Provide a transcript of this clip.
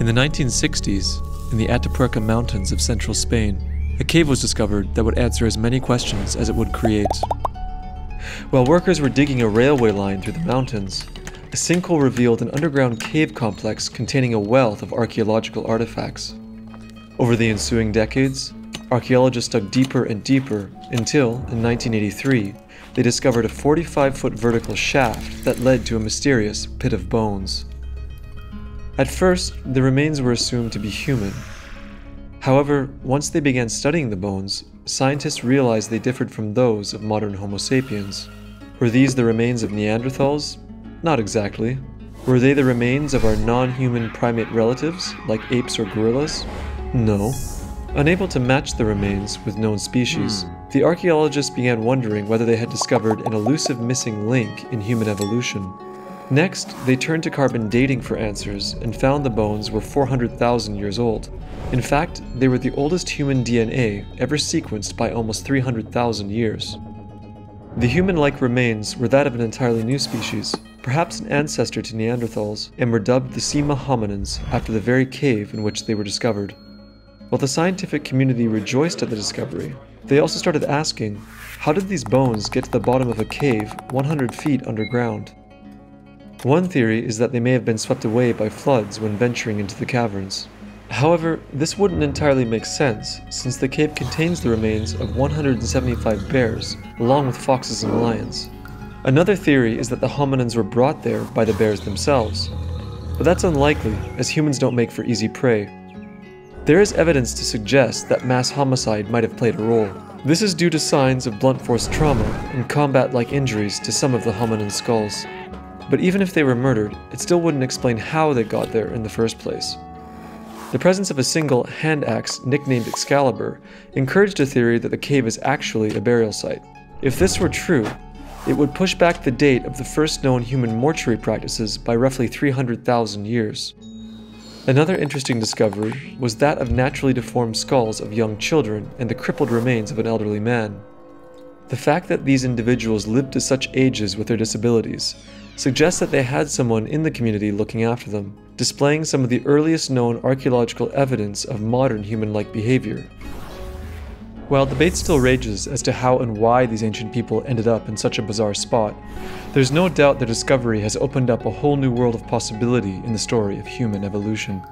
In the 1960s, in the Atapuerca Mountains of central Spain, a cave was discovered that would answer as many questions as it would create. While workers were digging a railway line through the mountains, a sinkhole revealed an underground cave complex containing a wealth of archaeological artifacts. Over the ensuing decades, archaeologists dug deeper and deeper until, in 1983, they discovered a 45 foot vertical shaft that led to a mysterious pit of bones. At first, the remains were assumed to be human. However, once they began studying the bones, scientists realized they differed from those of modern Homo sapiens. Were these the remains of Neanderthals? Not exactly. Were they the remains of our non human primate relatives, like apes or gorillas? No. Unable to match the remains with known species, hmm. the archaeologists began wondering whether they had discovered an elusive missing link in human evolution. Next, they turned to carbon dating for answers and found the bones were 400,000 years old. In fact, they were the oldest human DNA ever sequenced by almost 300,000 years. The human like remains were that of an entirely new species, perhaps an ancestor to Neanderthals, and were dubbed the Sima hominins after the very cave in which they were discovered. While the scientific community rejoiced at the discovery, they also started asking how did these bones get to the bottom of a cave 100 feet underground? One theory is that they may have been swept away by floods when venturing into the caverns. However, this wouldn't entirely make sense, since the cave contains the remains of 175 bears, along with foxes and lions. Another theory is that the hominins were brought there by the bears themselves, but that's unlikely, as humans don't make for easy prey. There is evidence to suggest that mass homicide might have played a role. This is due to signs of blunt force trauma and combat like injuries to some of the hominin skulls. But even if they were murdered, it still wouldn't explain how they got there in the first place. The presence of a single hand axe nicknamed Excalibur encouraged a theory that the cave is actually a burial site. If this were true, it would push back the date of the first known human mortuary practices by roughly 300,000 years. Another interesting discovery was that of naturally deformed skulls of young children and the crippled remains of an elderly man. The fact that these individuals lived to such ages with their disabilities suggests that they had someone in the community looking after them, displaying some of the earliest known archaeological evidence of modern human like behavior. While debate still rages as to how and why these ancient people ended up in such a bizarre spot, there's no doubt their discovery has opened up a whole new world of possibility in the story of human evolution.